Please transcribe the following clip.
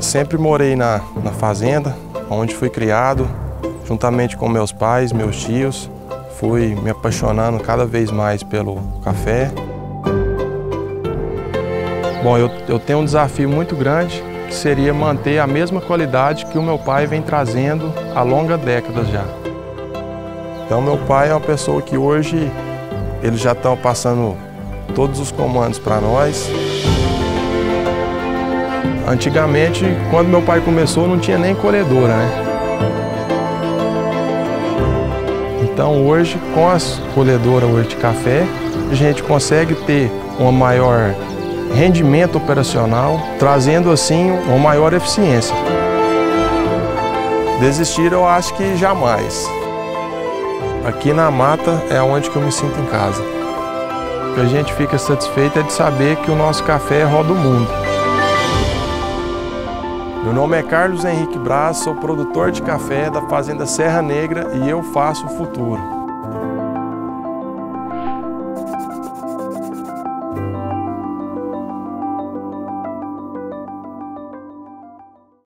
sempre morei na, na fazenda, onde fui criado, juntamente com meus pais, meus tios. Fui me apaixonando cada vez mais pelo café. Bom, eu, eu tenho um desafio muito grande, que seria manter a mesma qualidade que o meu pai vem trazendo há longas décadas já. Então, meu pai é uma pessoa que hoje eles já estão passando todos os comandos para nós. Antigamente, quando meu pai começou, não tinha nem colhedora, né? Então hoje, com a colhedora hoje de café, a gente consegue ter uma maior rendimento operacional, trazendo assim uma maior eficiência. Desistir eu acho que jamais. Aqui na mata é onde que eu me sinto em casa. O que a gente fica satisfeito é de saber que o nosso café roda o mundo. Meu nome é Carlos Henrique Braz, sou produtor de café da Fazenda Serra Negra e eu faço o futuro.